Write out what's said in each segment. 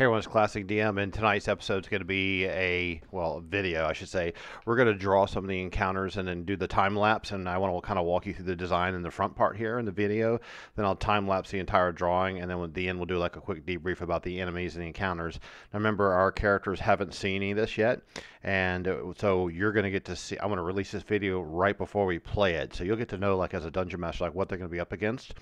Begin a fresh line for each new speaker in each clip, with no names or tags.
Hey everyone, it's Classic DM, and tonight's episode is going to be a, well, video, I should say. We're going to draw some of the encounters and then do the time lapse, and I want to kind of walk you through the design in the front part here in the video. Then I'll time lapse the entire drawing, and then at the end we'll do like a quick debrief about the enemies and the encounters. Now remember, our characters haven't seen any of this yet, and uh, so you're going to get to see, I'm going to release this video right before we play it, so you'll get to know, like as a dungeon master, like what they're going to be up against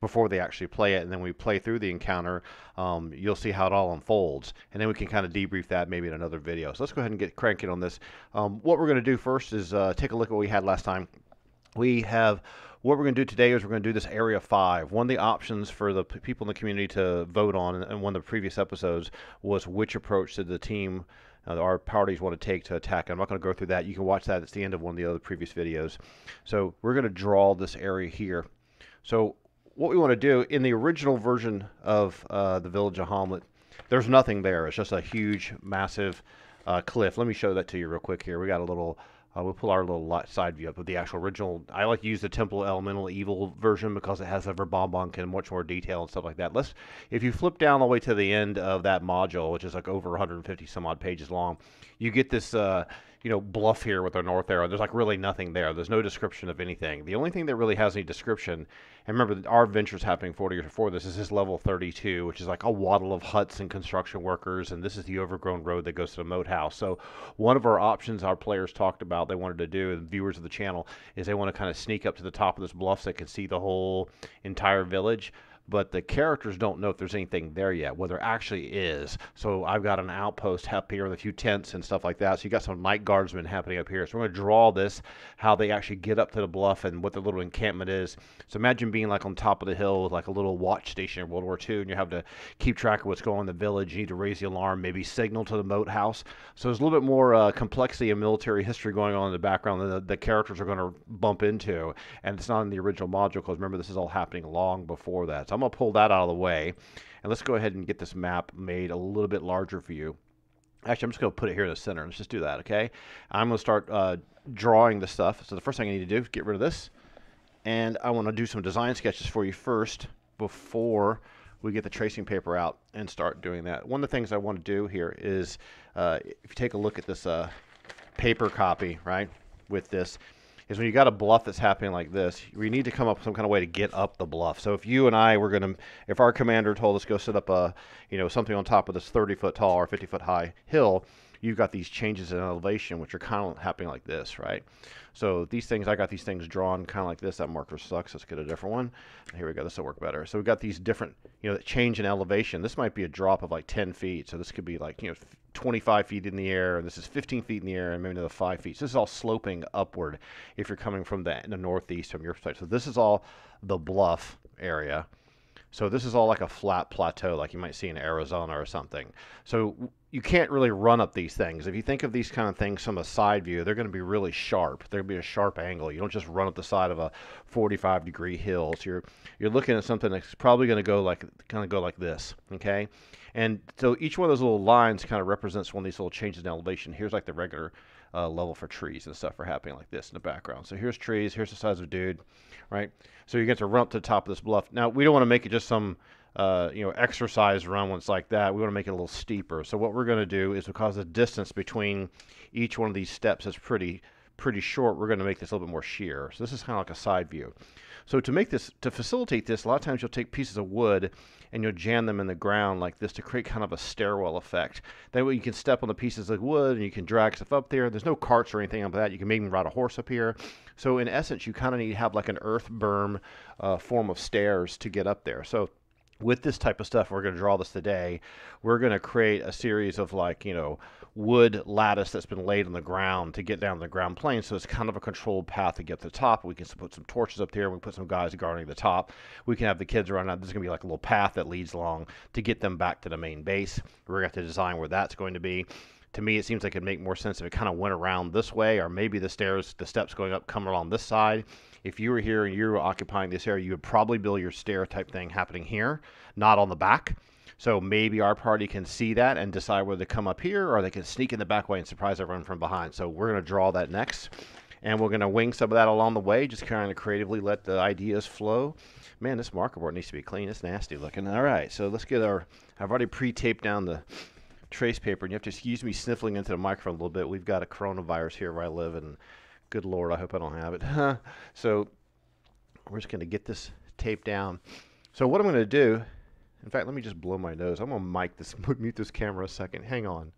before they actually play it, and then we play through the encounter, um, you'll see how it all unfolds and then we can kind of debrief that maybe in another video. So let's go ahead and get cranking on this. Um, what we're going to do first is uh, take a look at what we had last time. We have what we're going to do today is we're going to do this area 5 one of the options for the people in the community to vote on in one of the previous episodes was which approach did the team uh, our parties want to take to attack i'm not going to go through that you can watch that It's the end of one of the other previous videos so we're going to draw this area here so what we want to do in the original version of uh, the village of Hommlet there's nothing there. It's just a huge, massive uh, cliff. Let me show that to you real quick here. We got a little, uh, we'll pull our little side view up of the actual original. I like to use the Temple Elemental Evil version because it has a Verbobonc and much more detail and stuff like that. Let's, if you flip down all the way to the end of that module, which is like over 150 some odd pages long, you get this, uh, you know, bluff here with our north arrow. There's like really nothing there. There's no description of anything. The only thing that really has any description, and remember, our adventure's happening 40 years before this, is this level 32, which is like a waddle of huts and construction workers, and this is the overgrown road that goes to the moat house. So one of our options our players talked about they wanted to do, and viewers of the channel, is they want to kind of sneak up to the top of this bluff so they can see the whole entire village but the characters don't know if there's anything there yet, where there actually is. So I've got an outpost up here with a few tents and stuff like that. So you got some night guardsmen happening up here. So we're going to draw this, how they actually get up to the bluff and what the little encampment is. So imagine being like on top of the hill with like a little watch station in World War II, and you have to keep track of what's going on in the village. You need to raise the alarm, maybe signal to the moat house. So there's a little bit more uh, complexity and military history going on in the background that the, the characters are going to bump into. And it's not in the original module because remember, this is all happening long before that. So I'm going to pull that out of the way. And let's go ahead and get this map made a little bit larger for you. Actually, I'm just going to put it here in the center. Let's just do that, okay? I'm going to start uh, drawing the stuff. So the first thing I need to do is get rid of this. And I want to do some design sketches for you first before we get the tracing paper out and start doing that. One of the things I want to do here is, uh, if you take a look at this uh, paper copy, right, with this, is when you got a bluff that's happening like this, we need to come up with some kind of way to get up the bluff. So if you and I were going to, if our commander told us go set up a, you know, something on top of this 30 foot tall or 50 foot high hill, you've got these changes in elevation, which are kind of happening like this, right? So these things, I got these things drawn kind of like this. That marker sucks. Let's get a different one. Here we go. This will work better. So we've got these different, you know, change in elevation. This might be a drop of like 10 feet. So this could be like, you know, 25 feet in the air, and this is 15 feet in the air, and maybe another 5 feet. So this is all sloping upward if you're coming from the, the northeast from your perspective. So this is all the bluff area. So this is all like a flat plateau, like you might see in Arizona or something. So you can't really run up these things. If you think of these kind of things from a side view, they're going to be really sharp. They're going to be a sharp angle. You don't just run up the side of a 45 degree hill. So you're you're looking at something that's probably going to go like kind of go like this, okay? And so each one of those little lines kind of represents one of these little changes in elevation. Here's like the regular uh, level for trees and stuff are happening like this in the background. So here's trees, here's the size of dude, right? So you get to run up to the top of this bluff. Now we don't want to make it just some uh, you know exercise run it's like that. We want to make it a little steeper. So what we're going to do is because the distance between each one of these steps is pretty pretty short, we're going to make this a little bit more sheer. So this is kind of like a side view. So to make this, to facilitate this, a lot of times you'll take pieces of wood and you'll jam them in the ground like this to create kind of a stairwell effect. That way you can step on the pieces of wood and you can drag stuff up there. There's no carts or anything like that. You can maybe ride a horse up here. So in essence, you kind of need to have like an earth berm uh, form of stairs to get up there. So with this type of stuff, we're going to draw this today. We're going to create a series of like, you know, wood lattice that's been laid on the ground to get down the ground plane. So it's kind of a controlled path to get to the top. We can put some torches up there. We can put some guys guarding the top. We can have the kids out. There's going to be like a little path that leads along to get them back to the main base. We're going to have to design where that's going to be to me, it seems like it'd make more sense if it kind of went around this way, or maybe the stairs, the steps going up come along this side. If you were here and you were occupying this area, you would probably build your stair type thing happening here, not on the back. So maybe our party can see that and decide whether to come up here or they can sneak in the back way and surprise everyone from behind. So we're going to draw that next. And we're going to wing some of that along the way, just kind of creatively let the ideas flow. Man, this marker board needs to be clean. It's nasty looking. All right, so let's get our, I've already pre-taped down the trace paper, and you have to excuse me sniffling into the microphone a little bit. We've got a coronavirus here where I live, and good lord, I hope I don't have it. so we're just going to get this tape down. So what I'm going to do, in fact, let me just blow my nose. I'm going to mic this, mute this camera a second. Hang on.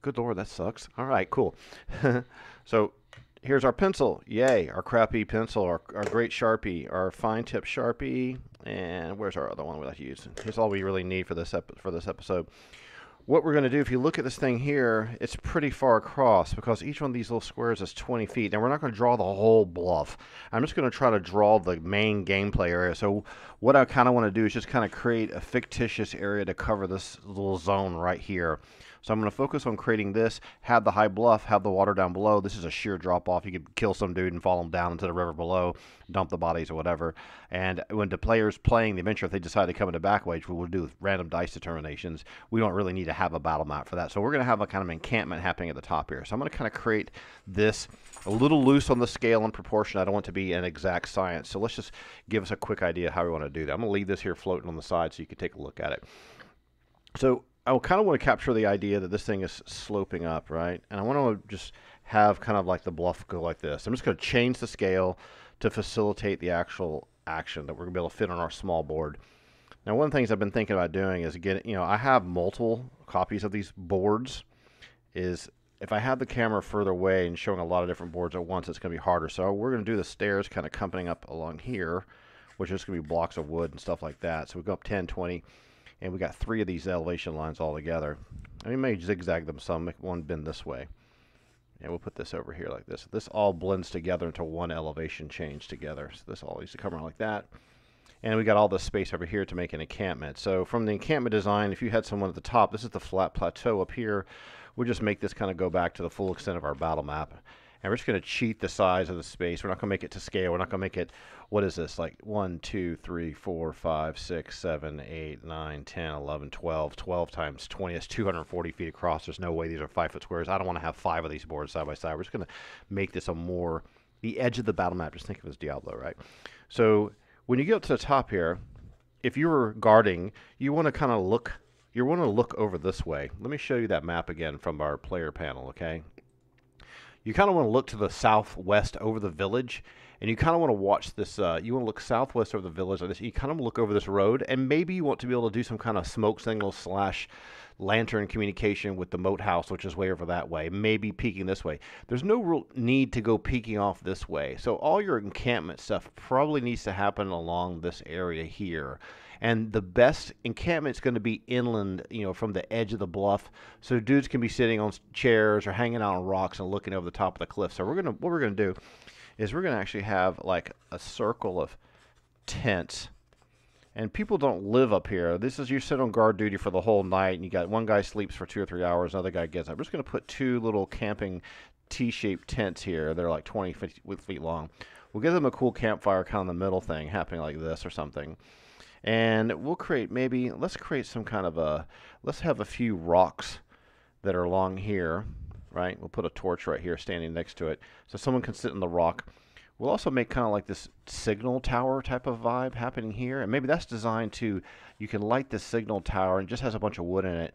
Good lord, that sucks. All right, cool. so here's our pencil. Yay, our crappy pencil, our, our great Sharpie, our fine tip Sharpie, and where's our other one we like to use? Here's all we really need for this for this episode what we're going to do, if you look at this thing here, it's pretty far across because each one of these little squares is 20 feet. And we're not going to draw the whole bluff. I'm just going to try to draw the main gameplay area. So what I kind of want to do is just kind of create a fictitious area to cover this little zone right here. So I'm going to focus on creating this, have the high bluff, have the water down below. This is a sheer drop off. You could kill some dude and fall him down into the river below, dump the bodies or whatever. And when the player's playing the adventure, if they decide to come into back wage, we will do random dice determinations. We don't really need to have a battle map for that. So we're going to have a kind of encampment happening at the top here. So I'm going to kind of create this a little loose on the scale and proportion. I don't want to be an exact science. So let's just give us a quick idea how we want to do that. I'm going to leave this here floating on the side so you can take a look at it. So I kind of want to capture the idea that this thing is sloping up, right? And I want to just have kind of like the bluff go like this. I'm just going to change the scale to facilitate the actual action that we're going to be able to fit on our small board. Now, one of the things I've been thinking about doing is getting, you know, I have multiple copies of these boards. Is if I have the camera further away and showing a lot of different boards at once, it's going to be harder. So we're going to do the stairs kind of coming up along here, which is going to be blocks of wood and stuff like that. So we go up 10, 20, and we got three of these elevation lines all together. And we may zigzag them some, make one bend this way. And we'll put this over here like this. This all blends together into one elevation change together. So this all needs to come around like that. And we got all this space over here to make an encampment. So from the encampment design, if you had someone at the top, this is the flat plateau up here. We'll just make this kind of go back to the full extent of our battle map and we're just going to cheat the size of the space. We're not going to make it to scale. We're not going to make it, what is this, like 1, 2, 3, 4, 5, 6, 7, 8, 9, 10, 11, 12. 12 times 20 is 240 feet across. There's no way these are 5 foot squares. I don't want to have five of these boards side by side. We're just going to make this a more, the edge of the battle map. Just think of it as Diablo, right? So when you get up to the top here, if you were guarding, you want to kind of look you want to look over this way. Let me show you that map again from our player panel, okay? You kind of want to look to the southwest over the village and you kind of want to watch this uh, you want to look southwest over the village like this you kind of look over this road and maybe you want to be able to do some kind of smoke signal slash lantern communication with the moat house which is way over that way maybe peeking this way. There's no real need to go peeking off this way. So all your encampment stuff probably needs to happen along this area here and the best encampment is going to be inland, you know, from the edge of the bluff, so dudes can be sitting on chairs or hanging out on rocks and looking over the top of the cliff. So we're gonna what we're gonna do is we're gonna actually have like a circle of tents. And people don't live up here. This is you sit on guard duty for the whole night, and you got one guy sleeps for two or three hours, another guy gets up. We're just going to put two little camping T-shaped tents here. They're like 20 feet long. We'll give them a cool campfire kind of the middle thing happening like this or something and we'll create maybe let's create some kind of a let's have a few rocks that are along here right we'll put a torch right here standing next to it so someone can sit in the rock we'll also make kind of like this signal tower type of vibe happening here and maybe that's designed to you can light this signal tower and just has a bunch of wood in it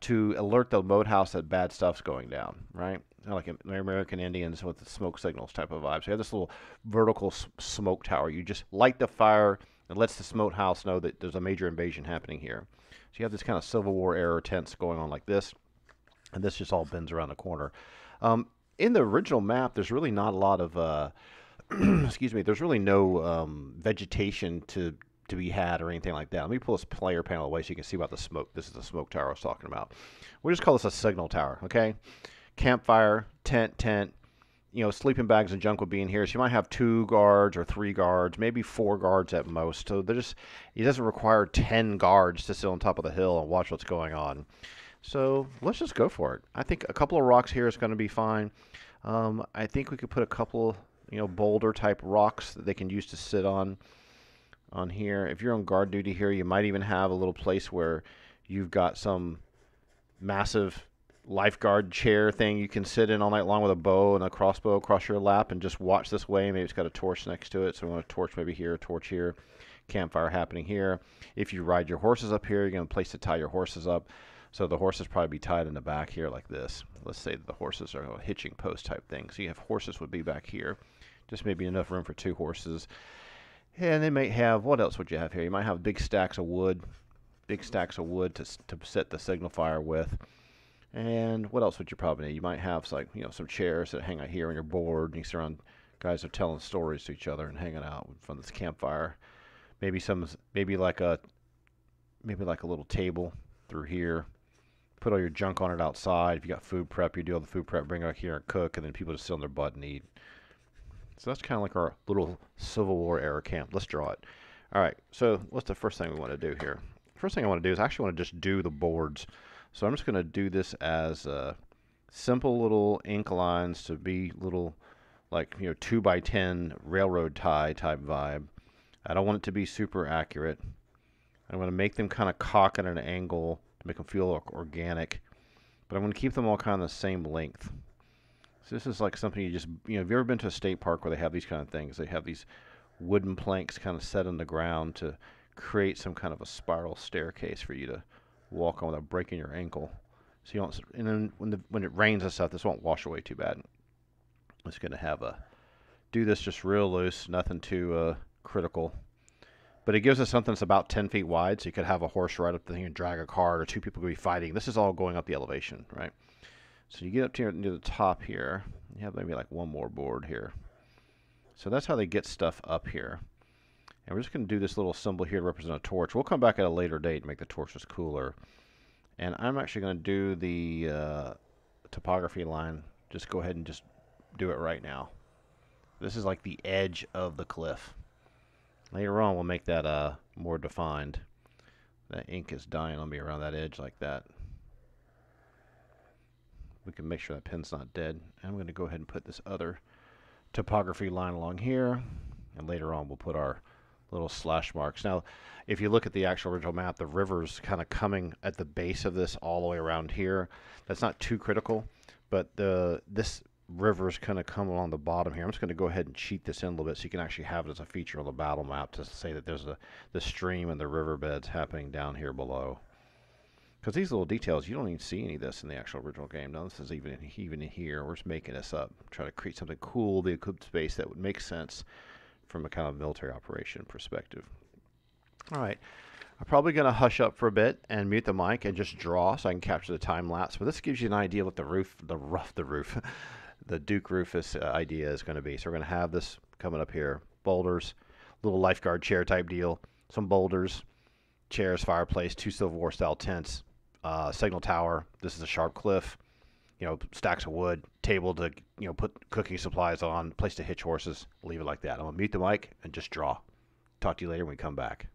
to alert the moat house that bad stuff's going down right like American Indians with the smoke signals type of vibe. So you have this little vertical smoke tower. You just light the fire, it lets the Smote house know that there's a major invasion happening here. So you have this kind of Civil War era tents going on like this, and this just all bends around the corner. Um, in the original map, there's really not a lot of, uh, excuse me, there's really no um, vegetation to to be had or anything like that. Let me pull this player panel away so you can see about the smoke. This is the smoke tower I was talking about. We'll just call this a signal tower, okay? Campfire, tent, tent, you know, sleeping bags and junk would be in here. So you might have two guards or three guards, maybe four guards at most. So there's, it doesn't require 10 guards to sit on top of the hill and watch what's going on. So let's just go for it. I think a couple of rocks here is going to be fine. Um, I think we could put a couple, you know, boulder type rocks that they can use to sit on on here. If you're on guard duty here, you might even have a little place where you've got some massive lifeguard chair thing you can sit in all night long with a bow and a crossbow across your lap and just watch this way. Maybe it's got a torch next to it, so we want a torch maybe here, a torch here, campfire happening here. If you ride your horses up here, you're going to place to tie your horses up. So the horses probably be tied in the back here like this. Let's say the horses are a hitching post type thing. So you have horses would be back here. Just maybe enough room for two horses. And they might have, what else would you have here? You might have big stacks of wood, big stacks of wood to, to set the signal fire with. And what else would you probably need? You might have like you know some chairs that hang out here on your board. And you surround guys are telling stories to each other and hanging out from this campfire. Maybe some maybe like a maybe like a little table through here. Put all your junk on it outside. If you got food prep, you do all the food prep, bring it out here and cook, and then people just sit on their butt and eat. So that's kind of like our little Civil War era camp. Let's draw it. All right. So what's the first thing we want to do here? First thing I want to do is I actually want to just do the boards. So I'm just going to do this as uh, simple little ink lines to be little like you know two by ten railroad tie type vibe. I don't want it to be super accurate. I'm going to make them kind of cock at an angle to make them feel organic, but I'm going to keep them all kind of the same length. So this is like something you just you know. Have you ever been to a state park where they have these kind of things? They have these wooden planks kind of set in the ground to create some kind of a spiral staircase for you to walk on without breaking your ankle. So you don't, and then when the when it rains and stuff, this won't wash away too bad. I'm gonna have a do this just real loose, nothing too uh, critical. But it gives us something that's about 10 feet wide, so you could have a horse ride up the thing and drag a cart, or two people could be fighting. This is all going up the elevation, right? So you get up to near the top here. You have maybe like one more board here. So that's how they get stuff up here. And we're just going to do this little symbol here to represent a torch. We'll come back at a later date and make the torches cooler. And I'm actually going to do the uh, topography line. Just go ahead and just do it right now. This is like the edge of the cliff. Later on, we'll make that uh, more defined. That ink is dying on me around that edge like that. We can make sure that pin's not dead. I'm going to go ahead and put this other topography line along here. And later on, we'll put our little slash marks. Now, if you look at the actual original map, the river's kind of coming at the base of this all the way around here. That's not too critical, but the this river's kind of come along the bottom here. I'm just going to go ahead and cheat this in a little bit so you can actually have it as a feature on the battle map to say that there's a the stream and the riverbeds happening down here below. Because these little details, you don't even see any of this in the actual original game. Now this is even even here. We're just making this up, trying to create something cool, the equipped space that would make sense from a kind of military operation perspective. All right. I'm probably going to hush up for a bit and mute the mic and just draw so I can capture the time lapse. But this gives you an idea what the roof, the rough, the roof, the Duke Rufus uh, idea is going to be. So we're going to have this coming up here. Boulders, little lifeguard chair type deal, some boulders, chairs, fireplace, two Civil War style tents, uh, signal tower. This is a sharp cliff you know, stacks of wood, table to, you know, put cooking supplies on, place to hitch horses, leave it like that. I'm going to mute the mic and just draw. Talk to you later when we come back.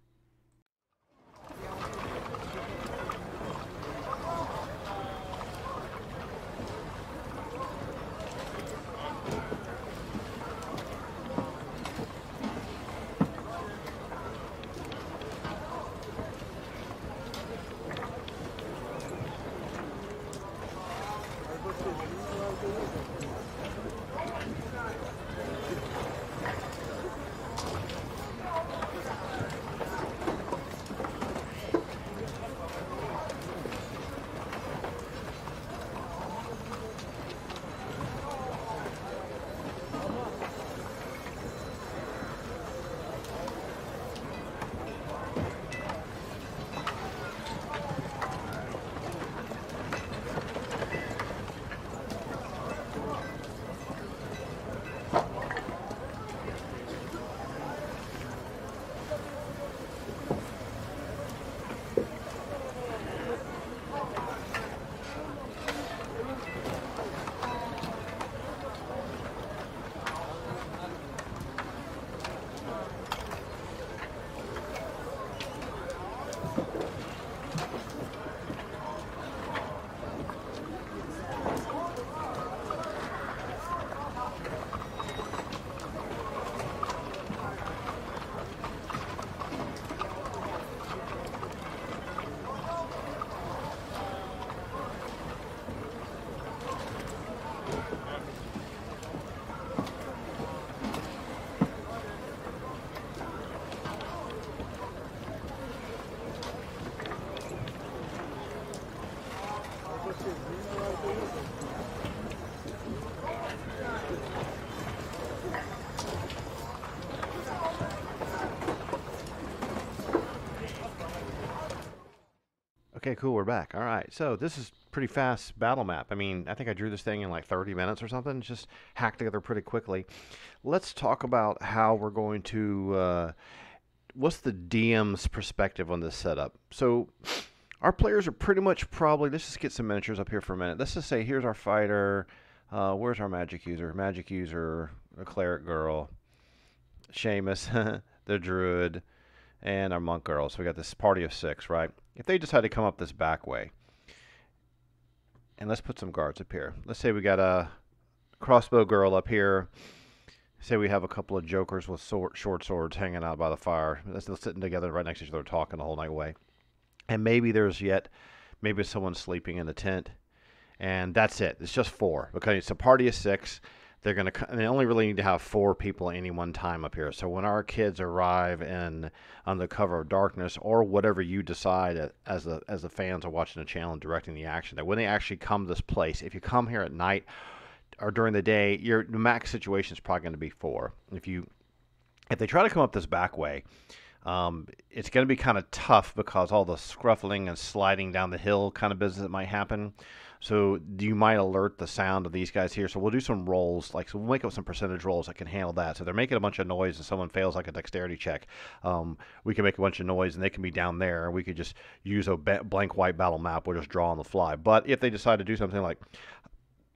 Okay, cool. We're back. All right. So this is pretty fast battle map. I mean, I think I drew this thing in like 30 minutes or something. Just hacked together pretty quickly. Let's talk about how we're going to. Uh, what's the DM's perspective on this setup? So our players are pretty much probably. Let's just get some miniatures up here for a minute. Let's just say here's our fighter. Uh, where's our magic user? Magic user, a cleric girl, Seamus, the druid, and our monk girl. So we got this party of six, right? If they decide to come up this back way, and let's put some guards up here. Let's say we got a crossbow girl up here. Say we have a couple of jokers with sword, short swords hanging out by the fire. They're sitting together right next to each other talking the whole night away. And maybe there's yet, maybe someone's sleeping in the tent. And that's it. It's just four because it's a party of six they're going to they only really need to have four people any one time up here. So when our kids arrive in on the cover of darkness or whatever you decide as the as the fans are watching the channel and directing the action that when they actually come to this place if you come here at night or during the day your max situation is probably going to be four. If you if they try to come up this back way um, it's going to be kind of tough because all the scruffling and sliding down the hill kind of business that might happen so you might alert the sound of these guys here. So we'll do some rolls, like so we'll make up some percentage rolls that can handle that. So they're making a bunch of noise and someone fails like a dexterity check. Um, we can make a bunch of noise and they can be down there. And we could just use a blank white battle map. We'll just draw on the fly. But if they decide to do something like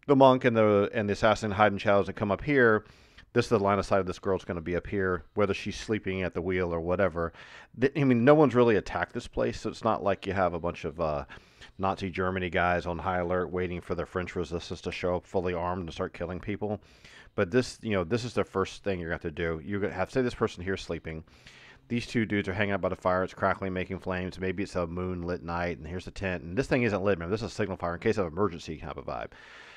the monk and the and the assassin hide in shadows and come up here, this is the line of sight of this girl's going to be up here, whether she's sleeping at the wheel or whatever. I mean, no one's really attacked this place, so it's not like you have a bunch of uh, Nazi Germany guys on high alert waiting for the French resistance to show up fully armed and start killing people. But this, you know, this is the first thing you're going to have to do. You're going to have say this person here sleeping. These two dudes are hanging out by the fire. It's crackling, making flames. Maybe it's a moonlit night, and here's the tent. And this thing isn't lit, man. This is a signal fire in case of emergency kind of a vibe.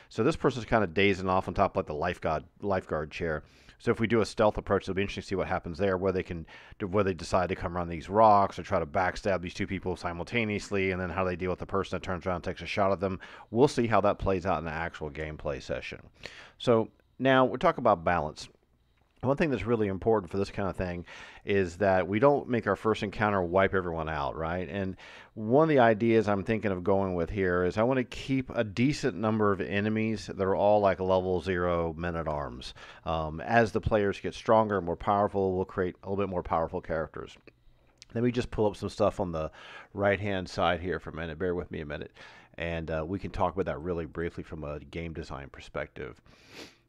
So this person's kind of dazing off on top of like the lifeguard lifeguard chair. So if we do a stealth approach, it'll be interesting to see what happens there, where they can, where they decide to come around these rocks or try to backstab these two people simultaneously, and then how they deal with the person that turns around and takes a shot at them. We'll see how that plays out in the actual gameplay session. So now we're talking about balance. One thing that's really important for this kind of thing is that we don't make our first encounter wipe everyone out, right? And one of the ideas I'm thinking of going with here is I want to keep a decent number of enemies that are all like level zero men at arms. Um, as the players get stronger and more powerful, we'll create a little bit more powerful characters. Let me just pull up some stuff on the right hand side here for a minute. Bear with me a minute. And uh, we can talk about that really briefly from a game design perspective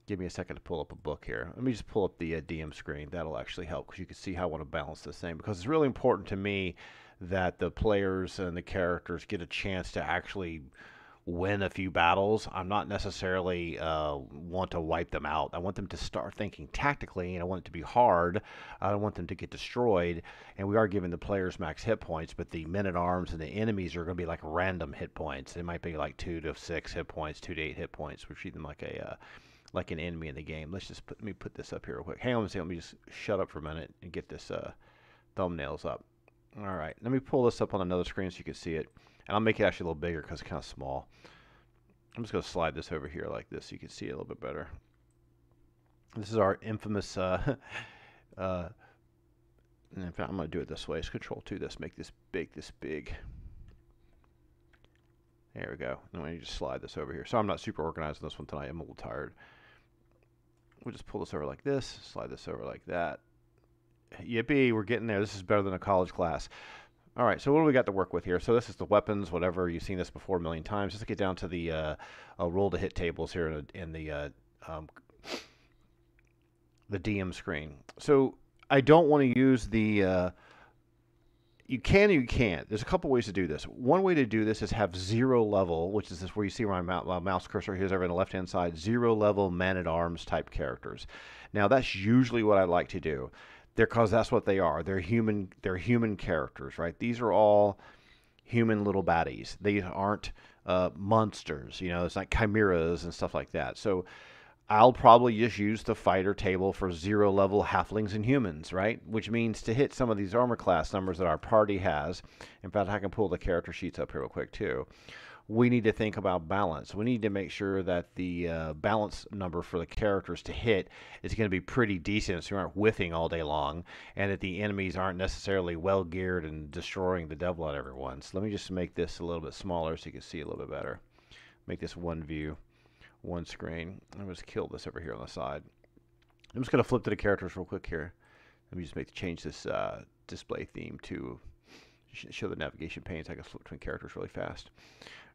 give me a second to pull up a book here. Let me just pull up the uh, DM screen. That'll actually help because you can see how I want to balance this thing. Because it's really important to me that the players and the characters get a chance to actually win a few battles. I'm not necessarily uh, want to wipe them out. I want them to start thinking tactically, and I want it to be hard. I don't want them to get destroyed. And we are giving the players max hit points, but the men at arms and the enemies are going to be like random hit points. They might be like two to six hit points, two to eight hit points. We treat them like a uh, like an enemy in the game. Let's just put, let me put this up here real quick. Hang on a second. Let me just shut up for a minute and get this uh, thumbnails up. All right. Let me pull this up on another screen so you can see it. And I'll make it actually a little bigger because it's kind of small. I'm just going to slide this over here like this so you can see it a little bit better. This is our infamous, uh, uh, in fact, I'm going to do it this way. It's Control 2 this, make this big, this big. There we go. And me just slide this over here. So I'm not super organized on this one tonight. I'm a little tired. We'll just pull this over like this, slide this over like that. Yippee, we're getting there. This is better than a college class. All right, so what do we got to work with here? So this is the weapons, whatever. You've seen this before a million times. To get down to the uh, uh, roll to hit tables here in, in the uh, um, the DM screen. So I don't want to use the uh, you can or you can't. There's a couple ways to do this. One way to do this is have zero level, which is this where you see my mouse cursor here is over on the left hand side, zero level man at arms type characters. Now that's usually what I like to do, because that's what they are. They're human. They're human characters, right? These are all human little baddies. These aren't uh, monsters. You know, it's like chimeras and stuff like that. So I'll probably just use the fighter table for zero level halflings and humans, right? Which means to hit some of these armor class numbers that our party has. In fact, I can pull the character sheets up here real quick too. We need to think about balance. We need to make sure that the uh, balance number for the characters to hit is going to be pretty decent so you aren't whiffing all day long and that the enemies aren't necessarily well geared and destroying the devil of everyone. So let me just make this a little bit smaller so you can see a little bit better. Make this one view one screen. I'm just kill this over here on the side. I'm just going to flip to the characters real quick here. Let me just make the change this uh, display theme to show the navigation panes. I can flip between characters really fast.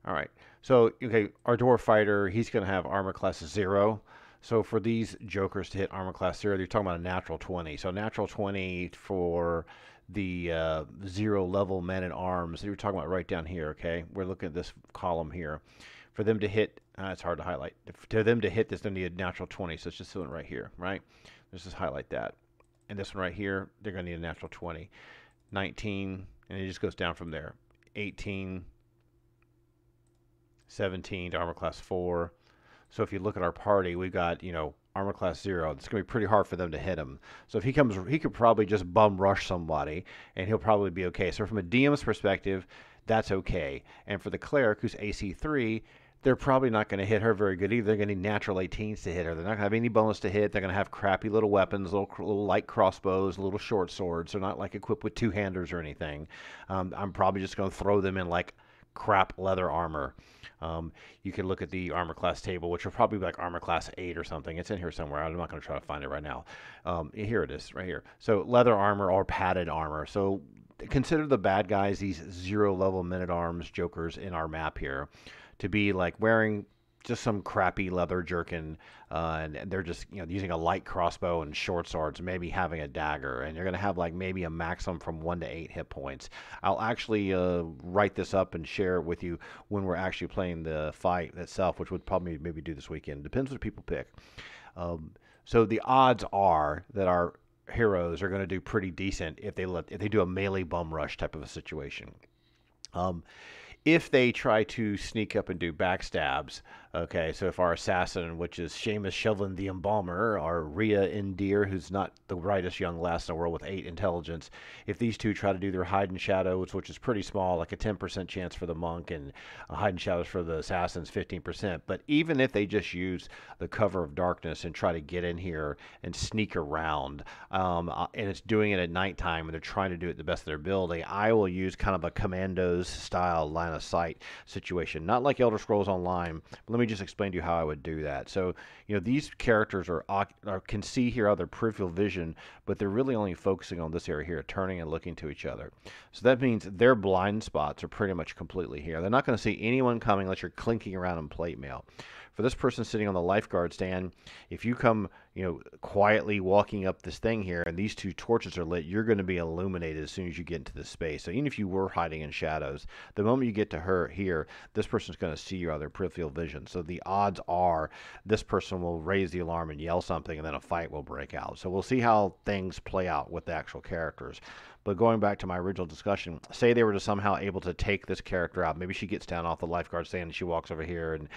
All right. So, okay, our dwarf fighter, he's going to have armor class zero. So for these jokers to hit armor class zero, you're talking about a natural 20. So natural 20 for the uh, zero level men at arms. You're talking about right down here. Okay, we're looking at this column here. For them to hit uh, it's hard to highlight. To them to hit this, they need a natural 20. So it's just this one right here, right? Let's just highlight that. And this one right here, they're going to need a natural 20. 19, and it just goes down from there. 18, 17 to armor class 4. So if you look at our party, we've got, you know, armor class 0. It's going to be pretty hard for them to hit him. So if he comes, he could probably just bum rush somebody, and he'll probably be okay. So from a DM's perspective, that's okay. And for the cleric, who's AC 3, they're probably not going to hit her very good either. They're going to need natural 18s to hit her. They're not going to have any bonus to hit. They're going to have crappy little weapons, little, little light crossbows, little short swords. They're not like equipped with two handers or anything. Um, I'm probably just going to throw them in like crap leather armor. Um, you can look at the armor class table, which will probably be like armor class 8 or something. It's in here somewhere. I'm not going to try to find it right now. Um, here it is, right here. So leather armor or padded armor. So consider the bad guys, these zero level men at arms jokers in our map here to be like wearing just some crappy leather jerkin, uh, and, they're just you know using a light crossbow and short swords, maybe having a dagger, and you're gonna have like maybe a maximum from one to eight hit points. I'll actually uh, write this up and share it with you when we're actually playing the fight itself, which would probably maybe do this weekend. Depends what people pick. Um, so the odds are that our heroes are going to do pretty decent if they let if they do a melee bum rush type of a situation. Um, if they try to sneak up and do backstabs, Okay, so if our assassin, which is Seamus Shelvin the Embalmer, or Rhea Indir, who's not the brightest young lass in the world with eight intelligence, if these two try to do their hide and shadows, which is pretty small, like a 10% chance for the monk and hide and shadows for the assassins, 15%. But even if they just use the cover of darkness and try to get in here and sneak around, um, uh, and it's doing it at nighttime and they're trying to do it the best of their ability, I will use kind of a commandos style line of sight situation. Not like Elder Scrolls Online. Let me just explain to you how I would do that. So, you know, these characters are, are can see here other peripheral vision, but they're really only focusing on this area here, turning and looking to each other. So that means their blind spots are pretty much completely here. They're not going to see anyone coming unless you're clinking around in plate mail for this person sitting on the lifeguard stand, if you come, you know, quietly walking up this thing here and these two torches are lit, you're going to be illuminated as soon as you get into this space. So even if you were hiding in shadows, the moment you get to her here, this person's going to see you your other peripheral vision. So the odds are this person will raise the alarm and yell something and then a fight will break out. So we'll see how things play out with the actual characters. But going back to my original discussion, say they were to somehow able to take this character out. Maybe she gets down off the lifeguard stand and she walks over here and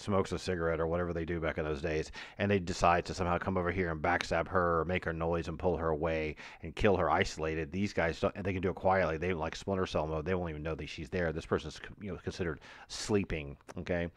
smokes a cigarette or whatever they do back in those days, and they decide to somehow come over here and backstab her or make her noise and pull her away and kill her isolated. These guys don't, and they can do it quietly. They like Splinter Cell mode. They won't even know that she's there. This person's you know considered sleeping. Okay,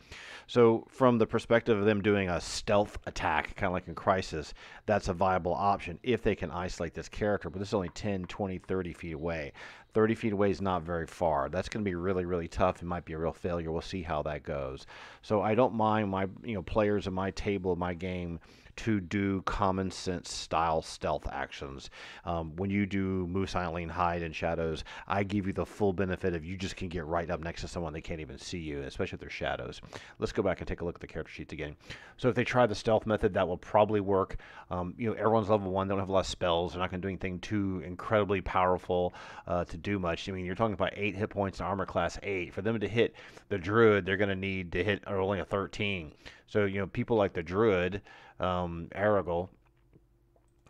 so from the perspective of them doing a stealth attack, kind of like in Crysis, that's a viable option if they can isolate this character. But this is only 10, 20, 30 feet away. 30 feet away is not very far. That's going to be really, really tough. It might be a real failure. We'll see how that goes. So I don't mind my you know players in my table, my game to do common sense style stealth actions. Um, when you do move silently and hide in shadows, I give you the full benefit of you just can get right up next to someone they can't even see you, especially if they're shadows. Let's go back and take a look at the character sheets again. So if they try the stealth method, that will probably work. Um, you know, everyone's level one; they don't have a lot of spells. They're not going to do anything too incredibly powerful uh, to do much. I mean, you're talking about eight hit points in armor class eight. For them to hit the druid, they're going to need to hit only a 13. So you know, people like the druid um, Aragorn,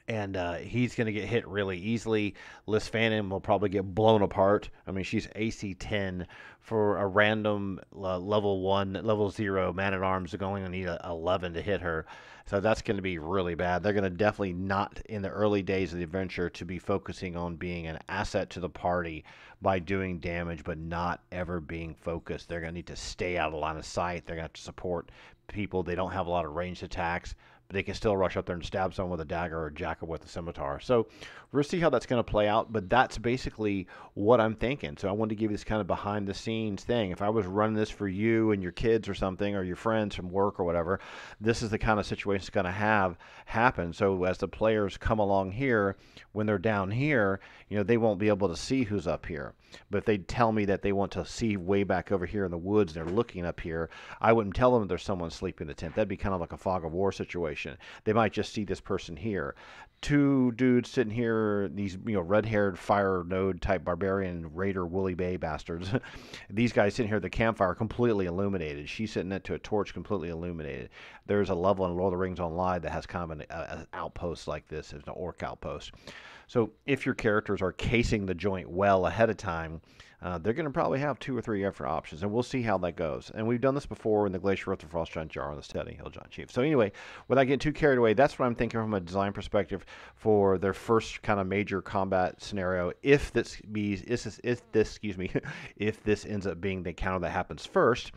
and uh, he's going to get hit really easily. Liz Fannin will probably get blown apart. I mean, she's AC 10 for a random uh, level 1, level 0 man at arms. They're going to need a 11 to hit her. So that's going to be really bad. They're going to definitely not, in the early days of the adventure, to be focusing on being an asset to the party by doing damage, but not ever being focused. They're going to need to stay out of line of sight. They're going to have to support people. They don't have a lot of ranged attacks they can still rush up there and stab someone with a dagger or jack up with a scimitar. So we'll see how that's going to play out, but that's basically what I'm thinking. So I wanted to give you this kind of behind the scenes thing. If I was running this for you and your kids or something, or your friends from work or whatever, this is the kind of situation it's going to have happen. So as the players come along here, when they're down here, you know, they won't be able to see who's up here. But if they tell me that they want to see way back over here in the woods, and they're looking up here, I wouldn't tell them there's someone sleeping in the tent. That'd be kind of like a fog of war situation. They might just see this person here. Two dudes sitting here, these you know red-haired fire node type barbarian raider woolly bay bastards. these guys sitting here at the campfire, completely illuminated. She's sitting next to a torch, completely illuminated. There's a level in Lord of the Rings Online that has of an, an uh, uh, outpost like this. It's an orc outpost. So if your characters are casing the joint well ahead of time, uh, they're going to probably have two or three different options, and we'll see how that goes. And we've done this before in the Glacier the Frost Giant Jarl, and the Steading Hill Giant Chief. So anyway, without getting too carried away, that's what I'm thinking from a design perspective for their first kind of major combat scenario. If this be, if this, if this excuse me, if this ends up being the encounter that happens first,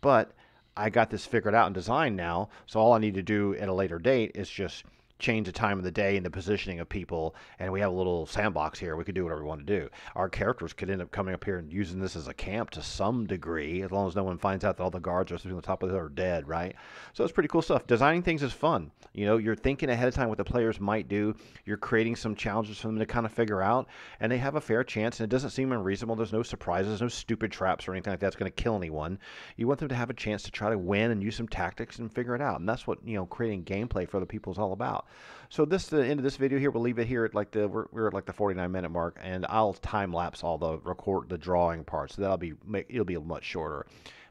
but I got this figured out in design now, so all I need to do at a later date is just change the time of the day and the positioning of people, and we have a little sandbox here. We could do whatever we want to do. Our characters could end up coming up here and using this as a camp to some degree, as long as no one finds out that all the guards are sitting on the top of it are dead, right? So it's pretty cool stuff. Designing things is fun. You know, you're thinking ahead of time what the players might do. You're creating some challenges for them to kind of figure out, and they have a fair chance. And it doesn't seem unreasonable. There's no surprises, no stupid traps or anything like that's going to kill anyone. You want them to have a chance to try to win and use some tactics and figure it out. And that's what you know, creating gameplay for other people is all about. So this the end of this video here. We'll leave it here at like the we're, we're at like the 49 minute mark, and I'll time lapse all the record the drawing part. So that'll be it'll be much shorter.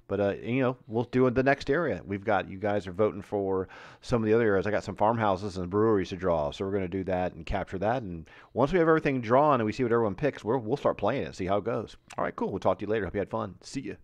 But uh, you know, we'll do the next area. We've got you guys are voting for some of the other areas. I got some farmhouses and breweries to draw, so we're going to do that and capture that. And once we have everything drawn and we see what everyone picks, we'll we'll start playing it, see how it goes. All right, cool. We'll talk to you later. Hope you had fun. See you.